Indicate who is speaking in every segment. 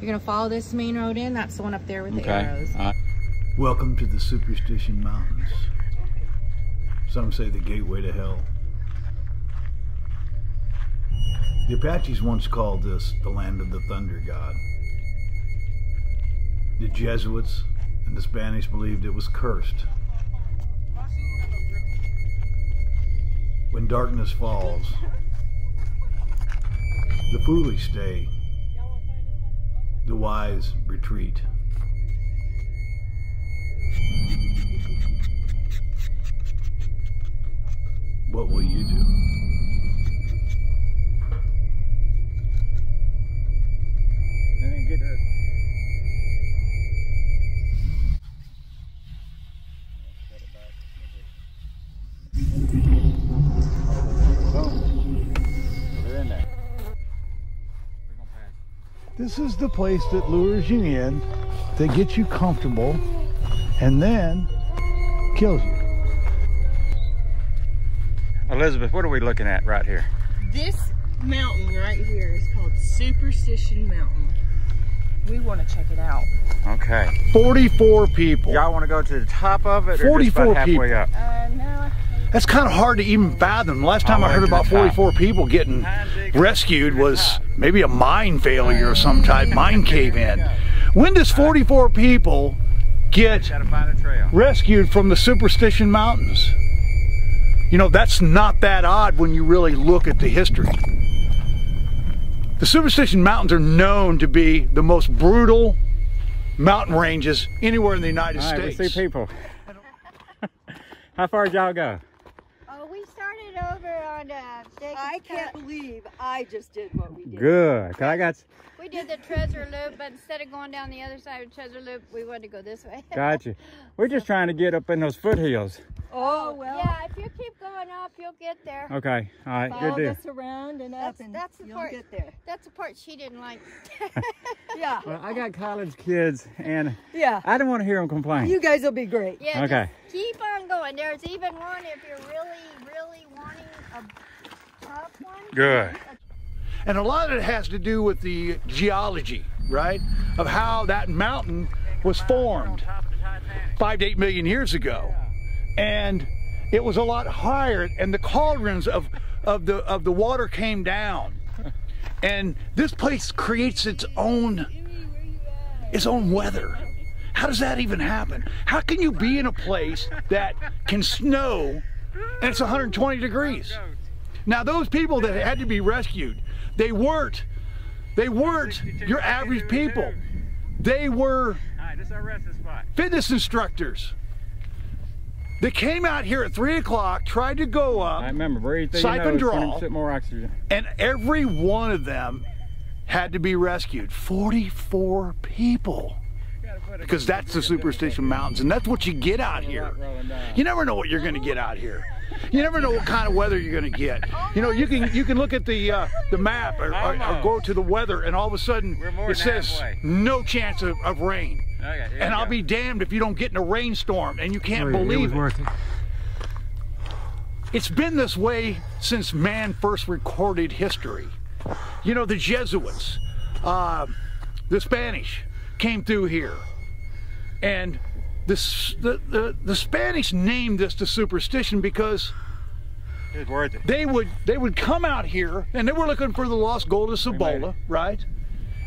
Speaker 1: You're gonna follow this main road in. That's the one up there with the arrows.
Speaker 2: Uh,
Speaker 3: Welcome to the Superstition Mountains. Some say the gateway to hell. The Apaches once called this the land of the thunder god. The Jesuits and the Spanish believed it was cursed. When darkness falls, the foolish stay, the wise retreat. This is the place that lures you in, that gets you comfortable, and then kills you.
Speaker 2: Elizabeth, what are we looking at right here?
Speaker 4: This mountain right here is called Superstition Mountain. We want to check it out.
Speaker 2: Okay.
Speaker 3: 44 people.
Speaker 2: Y'all want to go to the top of it or just
Speaker 3: 44
Speaker 2: about halfway
Speaker 3: people.
Speaker 2: up?
Speaker 4: Uh, no.
Speaker 3: That's kind of hard to even fathom. Last time I heard about 44 people getting rescued was maybe a mine failure of some type, mine cave in. When does 44 people get
Speaker 2: Gotta find a trail.
Speaker 3: rescued from the Superstition Mountains? You know, that's not that odd when you really look at the history. The Superstition Mountains are known to be the most brutal mountain ranges anywhere in the United
Speaker 2: All right, we
Speaker 3: States.
Speaker 2: see people. How far did y'all go?
Speaker 5: Oh, we started over on uh, Jacob's
Speaker 4: I can't believe I just did what we did.
Speaker 2: Good. 'Cause I got
Speaker 5: We did the treasure loop, but instead of going down the other side of treasure loop, we wanted to go this way.
Speaker 2: got you. We're just trying to get up in those foothills.
Speaker 4: Oh, well.
Speaker 5: Yeah, if you keep going up, you'll get there.
Speaker 2: Okay. All right.
Speaker 4: Follow
Speaker 2: Good deal.
Speaker 4: this around and up
Speaker 5: That's-
Speaker 4: and
Speaker 5: that's the
Speaker 4: you'll
Speaker 5: part.
Speaker 4: get there.
Speaker 5: That's the part she didn't like.
Speaker 4: Yeah.
Speaker 2: Well, I got college kids, and
Speaker 4: Yeah.
Speaker 2: I don't want to hear them complain.
Speaker 4: You guys will be great.
Speaker 5: Yeah,
Speaker 2: Okay.
Speaker 5: keep on going. There's even one if you're really, really wanting a tough one.
Speaker 2: Good.
Speaker 3: And a lot of it has to do with the geology, right? Of how that mountain was formed five to eight million years ago. And it was a lot higher and the cauldrons of, of the of the water came down. And this place creates its own its own weather. How does that even happen? How can you be in a place that can snow and it's 120 degrees? Now those people that had to be rescued, they weren't they weren't your average people. They were
Speaker 2: All right, this is our resting spot.
Speaker 3: fitness instructors. They came out here at three o'clock, tried to go up,
Speaker 2: I remember breathe through
Speaker 3: Siphon
Speaker 2: your nose,
Speaker 3: draw.
Speaker 2: more oxygen.
Speaker 3: and every one of them had to be rescued. 44 people. Because that's the Superstition Mountains, and that's what you get out here. You never know what you're going to get out here. You never know what kind of weather you're going to get. You know, you can you can look at the uh, the map or, or, or go to the weather, and all of a sudden it says
Speaker 2: halfway.
Speaker 3: no chance of, of rain.
Speaker 2: Okay,
Speaker 3: And I'll
Speaker 2: go.
Speaker 3: be damned if you don't get in a rainstorm, and you can't
Speaker 2: Oh, yeah,
Speaker 3: believe
Speaker 2: it. Was worth it.
Speaker 3: it's been this way since man first recorded history. You know, the Jesuits, uh, the Spanish came through here. And this, the, the, the Spanish named this the superstition because
Speaker 2: It worth it.
Speaker 3: they would they would come out here and they were looking for the lost gold of Cibola, right?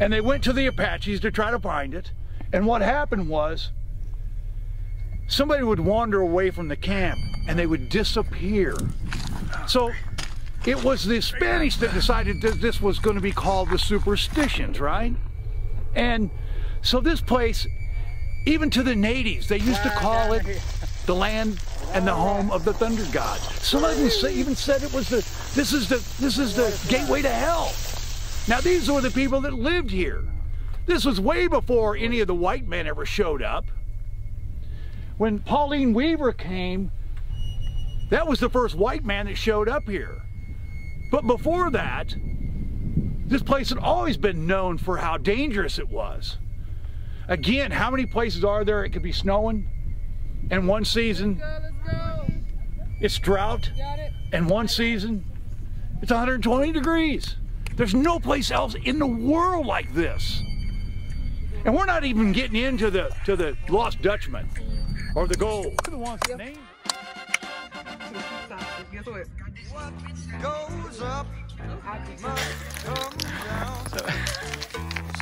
Speaker 3: And they went to the Apaches to try to find it. And what happened was somebody would wander away from the camp and they would disappear. So it was the Spanish that decided that this was going to be called the superstitions, right? And so this place, even to the natives, they used to call it the land and the home of the thunder god. Some of them say, even said it was the this is the this is the gateway to hell. Now these were the people that lived here. This was way before any of the white men ever showed up. When Pauline Weaver came, that was the first white man that showed up here. But before that, this place had always been known for how dangerous it was. Again, how many places are there it could be snowing? in one season, it's drought. And one season, it's 120 degrees. There's no place else in the world like this. And we're not even getting into the to the Lost Dutchman or the gold. We're the ones that named-
Speaker 4: Guess what?
Speaker 6: goes up must come down.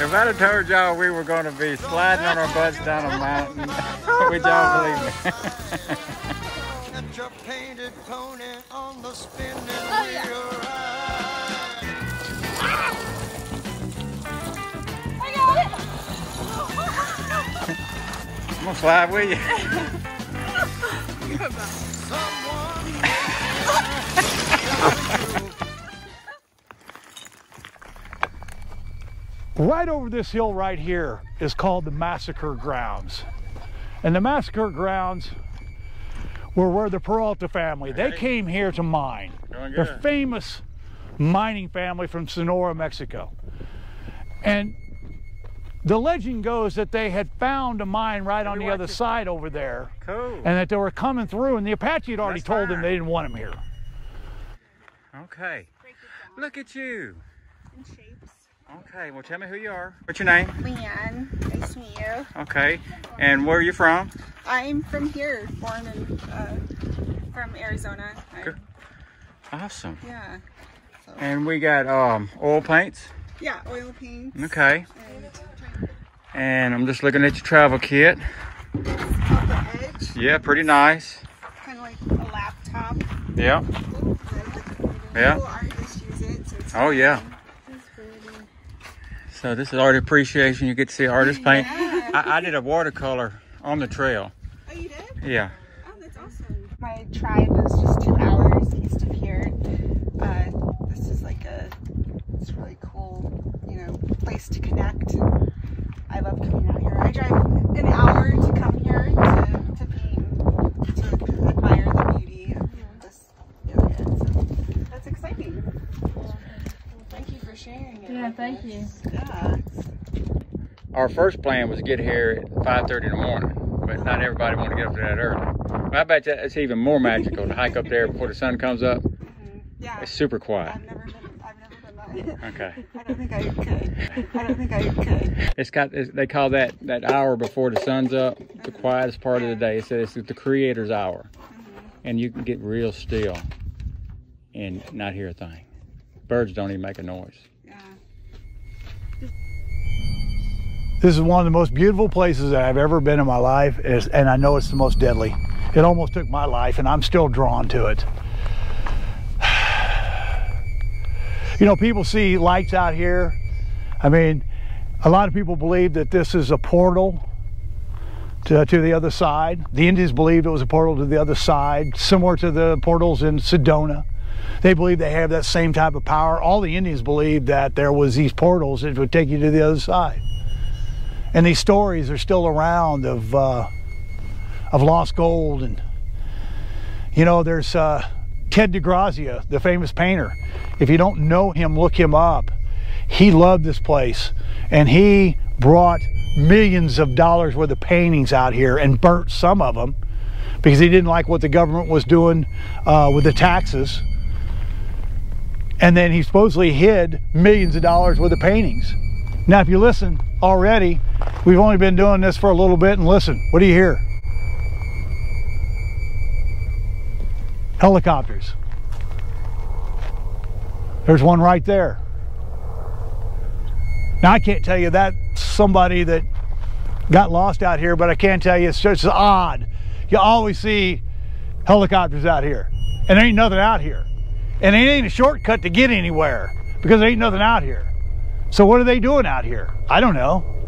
Speaker 2: If I'd have told y'all we were going to be sliding on our butts down a mountain, would y'all believe me?
Speaker 6: Get your painted pony on the spinning wheel ride.
Speaker 2: I'm going to slide with you.
Speaker 3: Right over this hill right here is called the Massacre Grounds. And the Massacre Grounds were where the Peralta family, they came here to mine.
Speaker 2: Doing
Speaker 3: They're famous mining family from Sonora, Mexico. And the legend goes that they had found a mine right on the other
Speaker 2: it?
Speaker 3: side over there
Speaker 2: Cool.
Speaker 3: and that they were coming through and the Apache had already
Speaker 2: That's
Speaker 3: told them they didn't want them here.
Speaker 2: Okay. Look at you. Okay, well tell me who you are. What's your name?
Speaker 4: Leanne, nice to meet you.
Speaker 2: Okay. And where are you from?
Speaker 4: I'm from here, born in, uh, from Arizona.
Speaker 2: Good. Awesome.
Speaker 4: yeah. So,
Speaker 2: And we got um, oil paints.
Speaker 4: yeah, oil paints.
Speaker 2: Okay.
Speaker 4: And
Speaker 2: And I'm just looking at your travel kit.
Speaker 4: called the edge,
Speaker 2: Yeah, pretty nice.
Speaker 4: kind of like a laptop.
Speaker 2: Yeah. Yeah.
Speaker 4: Little artists use it, so
Speaker 2: Oh, yeah.
Speaker 4: fun.
Speaker 2: So this is art appreciation. You get to see artists paint.
Speaker 4: Yeah.
Speaker 2: I, I did a watercolor on the trail.
Speaker 4: Oh, you did?
Speaker 2: Yeah.
Speaker 4: Oh, that's awesome. My tribe is just two hours east of here. Uh, this is like a, it's really cool, you know, place to connect. I love coming out here. I drive an hour to come here to, to paint, to admire the beauty of this area. So that's exciting. Thank you for sharing it.
Speaker 1: Yeah, thank you.
Speaker 2: Our first plan was to get here at 5:30 in the morning, but not everybody wanted to get up there that early. But I bet you it's even more magical to hike up there before the sun comes up. Mm-hmm.
Speaker 4: Yeah.
Speaker 2: It's super quiet.
Speaker 4: I've never been, I've never done that.
Speaker 2: Okay.
Speaker 4: I don't think I could. I don't think I could.
Speaker 2: It's got it's, they call that that hour before the sun's up the mm-hmm. quietest part of the day. It says it's the creator's hour, mm-hmm. and you can get real still and not hear a thing. Birds don't even make a noise.
Speaker 3: This is one of the most beautiful places that I've ever been in my life, and I know it's the most deadly. It almost took my life, and I'm still drawn to it. You know, people see lights out here. I mean, a lot of people believe that this is a portal to, to the other side. The Indians believed it was a portal to the other side, similar to the portals in Sedona. They believe they have that same type of power. All the Indians believed that there was these portals that would take you to the other side. And these stories are still around of uh, of lost gold and you know there's uh, Ted DeGrazia, the famous painter. If you don't know him, look him up. He loved this place and he brought millions of dollars worth of paintings out here and burnt some of them because he didn't like what the government was doing uh, with the taxes. And then he supposedly hid millions of dollars worth of paintings. Now, if you listen already, we've only been doing this for a little bit, and listen, what do you hear? Helicopters. There's one right there. Now, I can't tell you that somebody that got lost out here, but I can tell you it's just odd. You always see helicopters out here, and there ain't nothing out here. And it ain't a shortcut to get anywhere because there ain't nothing out here. So what are they doing out here? I don't know.